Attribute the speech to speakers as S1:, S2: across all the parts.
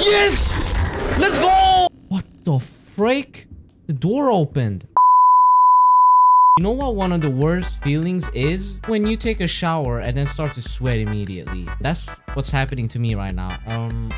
S1: Yes! Let's go! What the freak? The door opened. You know what one of the worst feelings is? When you take a shower and then start to sweat immediately. That's what's happening to me right now. Um,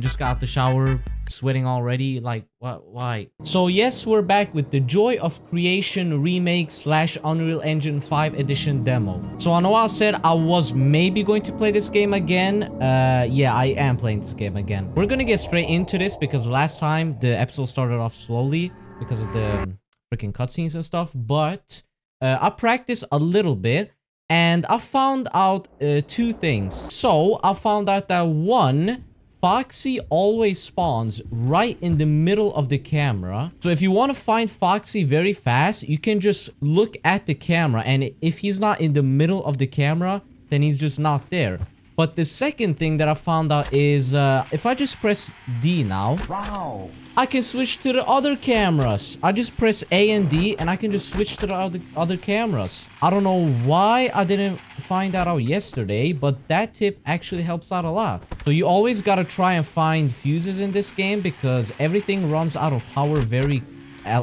S1: just got out the shower, sweating already. Like, what? Why? So yes, we're back with the Joy of Creation remake slash Unreal Engine 5 edition demo. So I know I said I was maybe going to play this game again. Uh, yeah, I am playing this game again. We're gonna get straight into this because last time the episode started off slowly because of the freaking cutscenes and stuff. But uh, I practiced a little bit and I found out uh, two things. So I found out that one, Foxy always spawns right in the middle of the camera. So if you want to find Foxy very fast, you can just look at the camera. And if he's not in the middle of the camera, then he's just not there. But the second thing that I found out is uh, if I just press D now, wow. I can switch to the other cameras. I just press A and D and I can just switch to the other, other cameras. I don't know why I didn't find that out yesterday, but that tip actually helps out a lot. So you always gotta try and find fuses in this game because everything runs out of power very,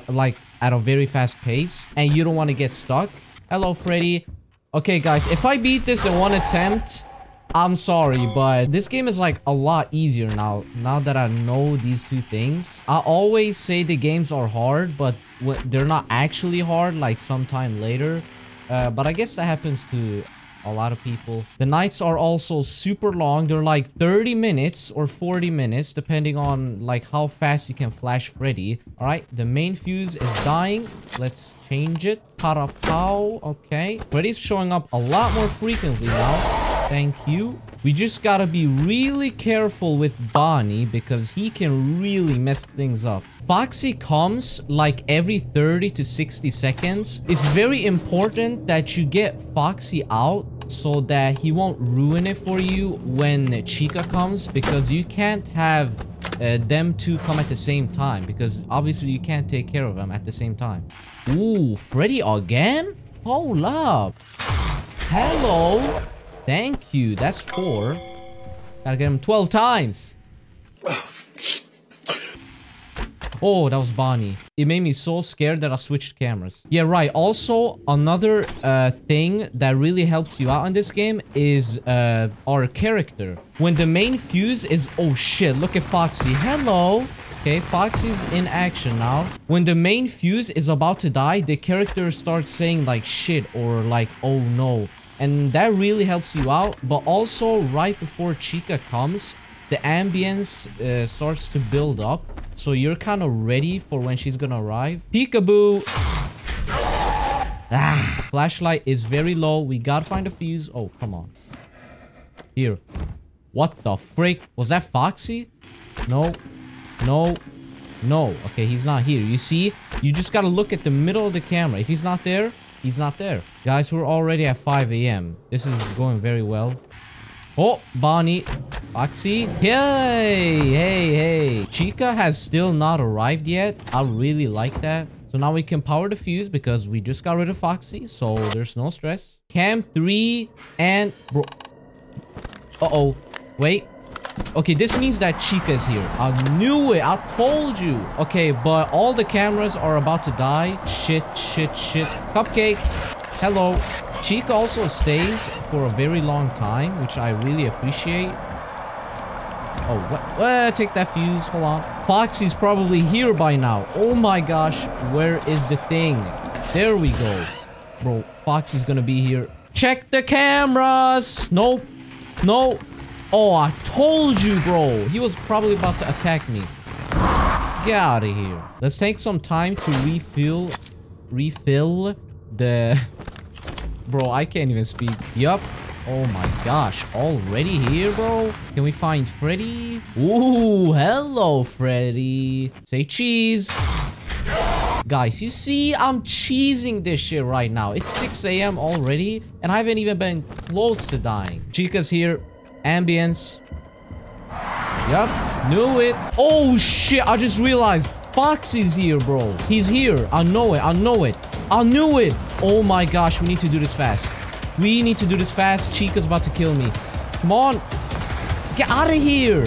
S1: like, at a very fast pace and you don't want to get stuck. Hello, Freddy. Okay, guys, if I beat this in one attempt, I'm sorry, but this game is like a lot easier now, now that I know these two things. I always say the games are hard, but they're not actually hard like sometime later. Uh, but I guess that happens to a lot of people. The nights are also super long. They're like 30 minutes or 40 minutes, depending on like how fast you can flash Freddy. All right, the main fuse is dying. Let's change it. Parapow. Okay. Freddy's showing up a lot more frequently now. Thank you. We just gotta be really careful with Bonnie because he can really mess things up. Foxy comes like every 30 to 60 seconds. It's very important that you get Foxy out so that he won't ruin it for you when Chica comes because you can't have uh, them two come at the same time because obviously you can't take care of them at the same time. Ooh, Freddy again? Hold up. Hello. Thank you. That's four. Gotta get him 12 times. Oh, that was Bonnie. It made me so scared that I switched cameras. Yeah, right. Also, another uh, thing that really helps you out in this game is uh, our character. When the main fuse is... Oh, shit. Look at Foxy. Hello. Okay, Foxy's in action now. When the main fuse is about to die, the character starts saying like shit or like, oh no and that really helps you out but also right before chica comes the ambience uh, starts to build up. So you're kind of ready for when she's gonna arrive. Peekaboo! Ah flashlight is very low. We gotta find a fuse. Oh come on. Here. What the frick? Was that foxy? No. No. No. Okay he's not here. You see? You just gotta look at the middle of the camera. If he's not there He's not there. Guys, we're already at 5 a.m. This is going very well. Oh, Bonnie. Foxy. Hey, hey, hey. Chica has still not arrived yet. I really like that. So now we can power the fuse because we just got rid of Foxy. So there's no stress. Cam 3 and... Bro. Uh-oh. Wait. Okay, this means that Chica's here. I knew it. I told you. Okay, but all the cameras are about to die. Shit, shit, shit. Cupcake. Hello. Chica also stays for a very long time, which I really appreciate. Oh, what? what? Take that fuse. Hold on. Foxy's probably here by now. Oh my gosh. Where is the thing? There we go. Bro, Foxy's gonna be here. Check the cameras. Nope. No. Oh, I told you, bro. He was probably about to attack me. Get out of here. Let's take some time to refill, refill the... Bro, I can't even speak. Yup. Oh my gosh. Already here, bro? Can we find Freddy? Ooh, hello, Freddy. Say cheese. Guys, you see, I'm cheesing this shit right now. It's 6 a.m. already, and I haven't even been close to dying. Chica's here. Ambience. Yep, knew it. Oh shit, I just realized Foxy's here, bro. He's here. I know it. I know it. I knew it. Oh my gosh, we need to do this fast. We need to do this fast. Chica's about to kill me. Come on. Get out of here.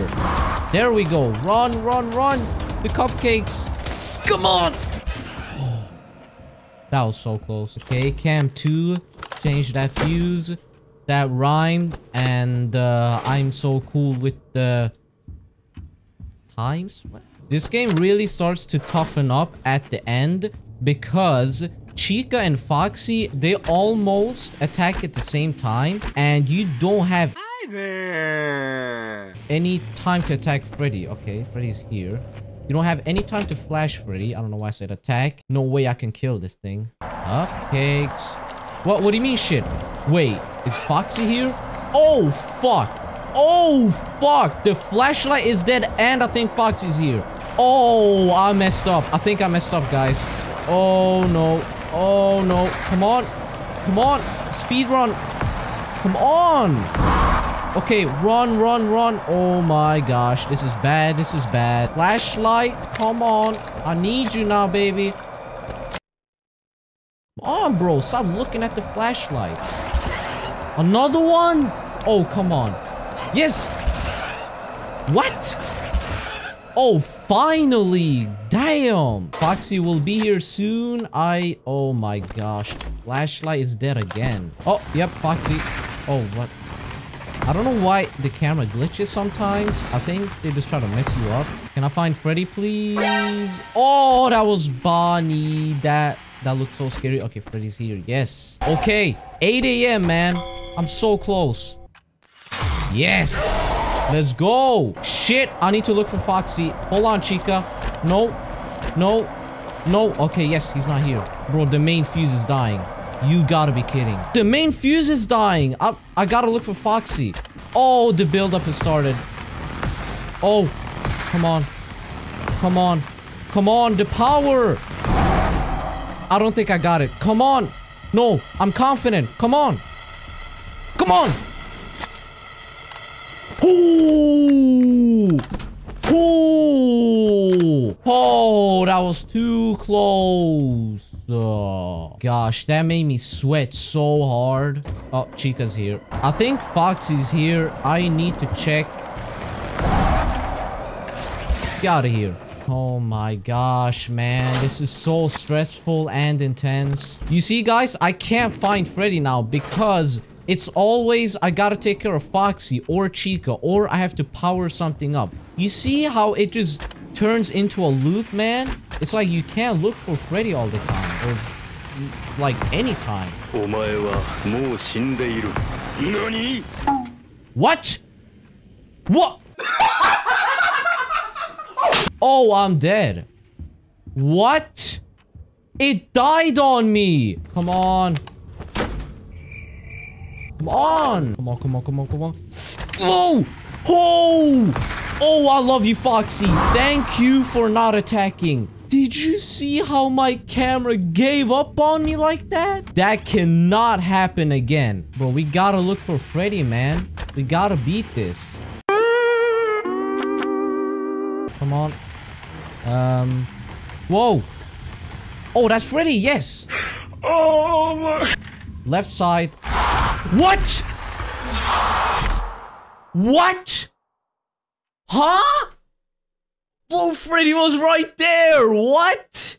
S1: There we go. Run, run, run. The cupcakes. Come on. That was so close. Okay, cam 2. Change that fuse. That rhymed. And uh, I'm so cool with the times. What? This game really starts to toughen up at the end because Chica and Foxy, they almost attack at the same time and you don't have any time to attack Freddy. Okay, Freddy's here. You don't have any time to flash Freddy. I don't know why I said attack. No way I can kill this thing. Cupcakes. What, what do you mean shit? Wait, is Foxy here? Oh, fuck. Oh, fuck. The flashlight is dead and I think Foxy's here. Oh, I messed up. I think I messed up, guys. Oh, no. Oh, no. Come on. Come on. Speed run. Come on. Okay, run, run, run. Oh my gosh. This is bad. This is bad. Flashlight. Come on. I need you now, baby. Come on, bro. Stop looking at the flashlight. Another one? Oh, come on. Yes. What? Oh, finally. Damn. Foxy will be here soon. I... Oh my gosh. Flashlight is dead again. Oh, yep. Foxy. Oh, what? I don't know why the camera glitches sometimes. I think they just try to mess you up. Can I find Freddy, please? Oh, that was Bonnie. That that looks so scary. Okay, Freddy's here. Yes. Okay. 8 a.m., man. I'm so close. Yes. Let's go. Shit. I need to look for Foxy. Hold on, Chica. No. No. No. Okay, yes. He's not here. Bro, the main fuse is dying. You gotta be kidding. The main fuse is dying. I, I gotta look for Foxy. Oh, the buildup has started. Oh. Come on. Come on. Come on. The power. I don't think I got it. Come on. No. I'm confident. Come on. On. Ooh. Ooh. Oh, that was too close. Oh, gosh, that made me sweat so hard. Oh, Chica's here. I think Foxy's here. I need to check. Get out of here. Oh my gosh, man. This is so stressful and intense. You see, guys, I can't find Freddy now because it's always I gotta take care of Foxy or Chica or I have to power something up. You see how it just turns into a loop, man? It's like you can't look for Freddy all the time or like anytime. Oh uh, what? What? oh, I'm dead. What? It died on me. Come on. Come on. Come on, come on, come on, come on. Oh! Oh! Oh, I love you, Foxy. Thank you for not attacking. Did you see how my camera gave up on me like that? That cannot happen again. Bro, we gotta look for Freddy, man. We gotta beat this. Come on. Um. Whoa. Oh, that's Freddy. Yes. Oh my. Left side. What? What? Huh? Oh, Freddy was right there. What?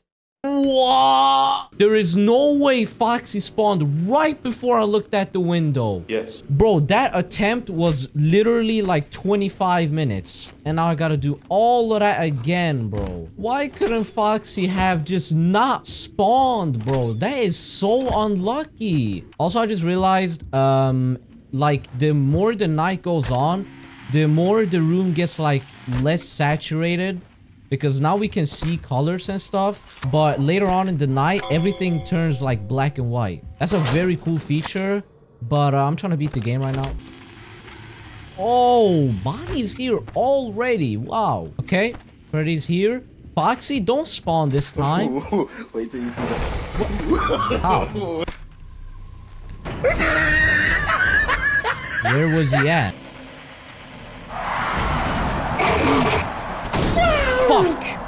S1: What? There is no way Foxy spawned right before I looked at the window.
S2: Yes.
S1: Bro, that attempt was literally like 25 minutes. And now I gotta do all of that again, bro. Why couldn't Foxy have just not spawned, bro? That is so unlucky. Also, I just realized, um, like, the more the night goes on, the more the room gets, like, less saturated because now we can see colors and stuff but later on in the night everything turns like black and white. That's a very cool feature but uh, i'm trying to beat the game right now. Oh bonnie's here already. Wow. Okay freddy's here. Foxy don't spawn this time.
S2: Wait till you see that.
S1: how? Where was he at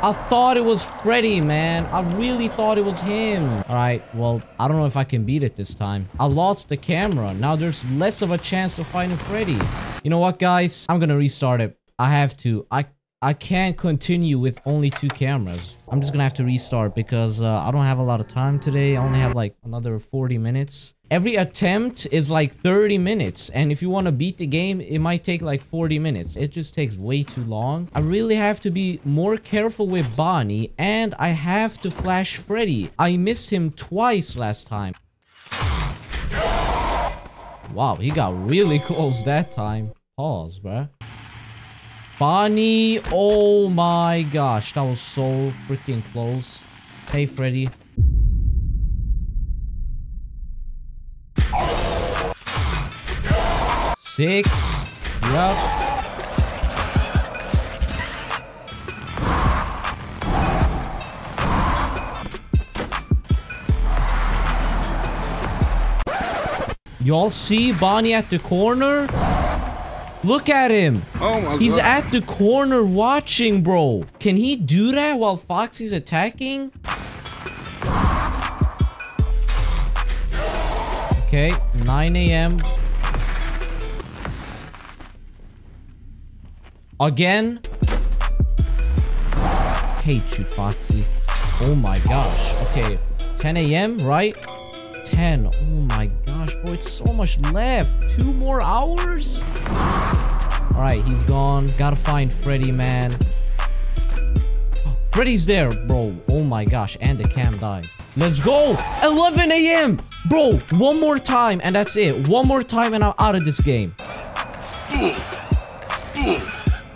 S1: I thought it was Freddy, man. I really thought it was him. Alright, well, I don't know if I can beat it this time. I lost the camera. Now there's less of a chance of finding Freddy. You know what, guys? I'm gonna restart it. I have to. I I can't continue with only two cameras. I'm just gonna have to restart because uh, I don't have a lot of time today. I only have like another 40 minutes. Every attempt is like 30 minutes. And if you want to beat the game, it might take like 40 minutes. It just takes way too long. I really have to be more careful with Bonnie. And I have to flash Freddy. I missed him twice last time. Wow, he got really close that time. Pause, bruh. Bonnie, oh my gosh, that was so freaking close. Hey, Freddy. Six. Yep. Y'all see Bonnie at the corner? Look at him.
S2: Oh my
S1: He's
S2: god.
S1: at the corner watching, bro. Can he do that while Foxy's attacking? Okay, 9 a.m. Again? Hate you, Foxy. Oh my gosh. Okay, 10 a.m., right? 10. Oh my gosh, bro. It's so much left. Two more hours? Alright, he's gone. Gotta find Freddy, man. Freddy's there, bro. Oh my gosh. And the cam died. Let's go. 11 a.m. Bro, one more time and that's it. One more time and I'm out of this game.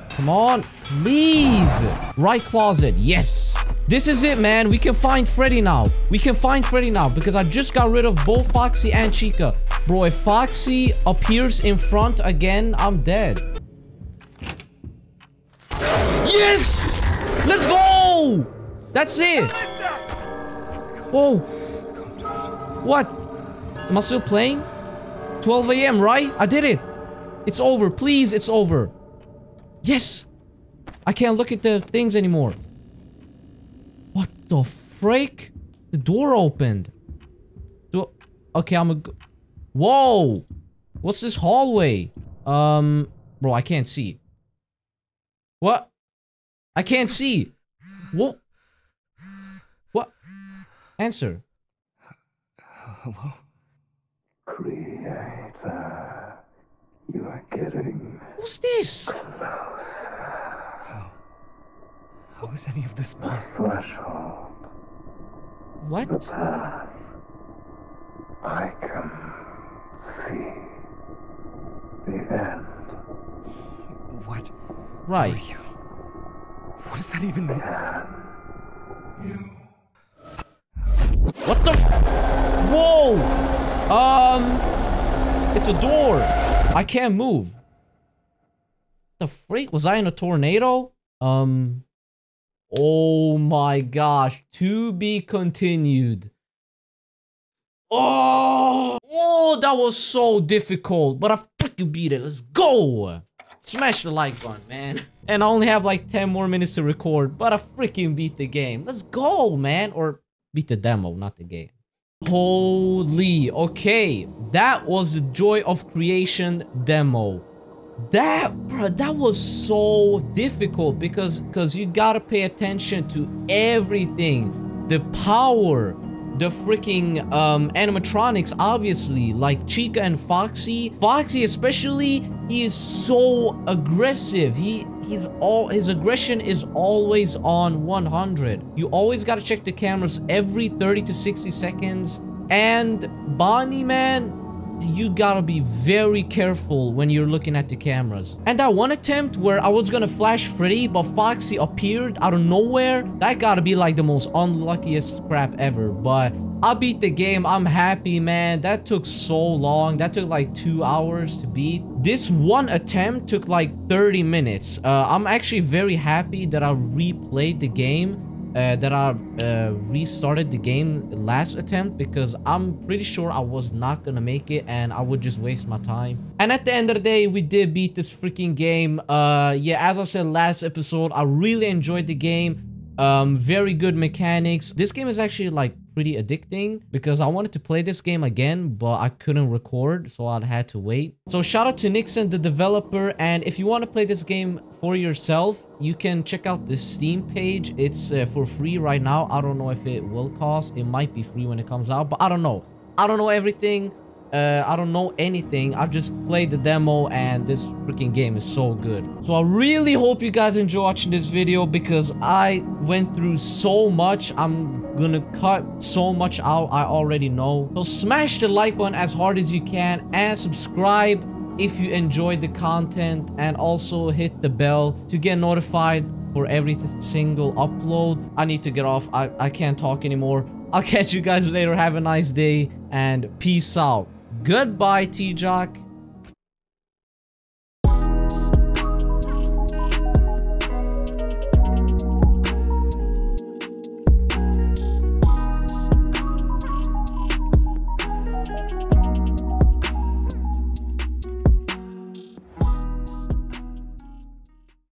S1: Come on. Leave. Right closet. Yes. This is it, man. We can find Freddy now. We can find Freddy now because I just got rid of both Foxy and Chica. Bro, if Foxy appears in front again, I'm dead. Yes! Let's go! That's it. Whoa. What? Am I still playing? 12 a.m., right? I did it. It's over. Please, it's over. Yes. I can't look at the things anymore. What the freak? The door opened. Do okay, I'm a... Whoa! What's this hallway? Um, bro, I can't see. What? I can't see. What? What? Answer.
S2: Hello?
S3: Creator, you are getting
S1: Who's this?
S2: How? How is any of this possible?
S3: Threshold,
S1: What?
S3: path. I can see the end.
S2: What?
S1: Right.
S2: Are you? What does that even mean?
S1: What the? Whoa! Um, it's a door. I can't move. The freak? Was I in a tornado? Um. Oh my gosh. To be continued. Oh! Oh, that was so difficult. But I freaking beat it. Let's go! Smash the like button, man. And I only have like 10 more minutes to record, but I freaking beat the game. Let's go, man. Or beat the demo, not the game. Holy, okay. That was the Joy of Creation demo. That, bro, that was so difficult because because you gotta pay attention to everything. The power, the freaking um, animatronics, obviously, like Chica and Foxy. Foxy, especially, he is so aggressive. He he's all his aggression is always on 100. You always gotta check the cameras every 30 to 60 seconds. And Bonnie, man, you gotta be very careful when you're looking at the cameras. And that one attempt where I was gonna flash Freddy, but Foxy appeared out of nowhere, that gotta be like the most unluckiest crap ever. But I beat the game. I'm happy, man. That took so long. That took like two hours to beat. This one attempt took like 30 minutes. Uh, I'm actually very happy that I replayed the game uh, that I uh, restarted the game last attempt because I'm pretty sure I was not gonna make it and I would just waste my time. And at the end of the day, we did beat this freaking game. Uh, yeah, as I said last episode, I really enjoyed the game. Um, very good mechanics. This game is actually like pretty addicting because I wanted to play this game again, but I couldn't record, so I had to wait. So shout out to Nikson, the developer, and if you want to play this game for yourself, you can check out the Steam page. It's uh, for free right now. I don't know if it will cost. It might be free when it comes out, but I don't know. I don't know everything. Uh, I don't know anything. I just played the demo and this freaking game is so good. So I really hope you guys enjoy watching this video because I went through so much. I'm gonna cut so much out I already know. So smash the like button as hard as you can and subscribe if you enjoyed the content and also hit the bell to get notified for every single upload. I need to get off. I, I can't talk anymore. I'll catch you guys later. Have a nice day and peace out. Goodbye, T-Jock.